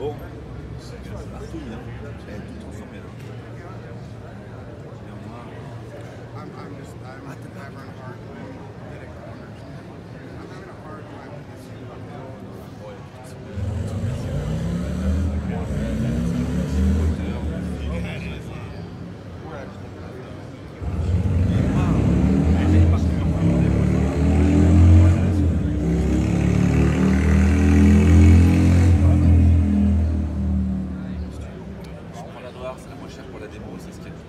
Elle tout là. Néanmoins. I'm, I'm just, I'm, I'm hard. recherche pour la démo, c'est ce qui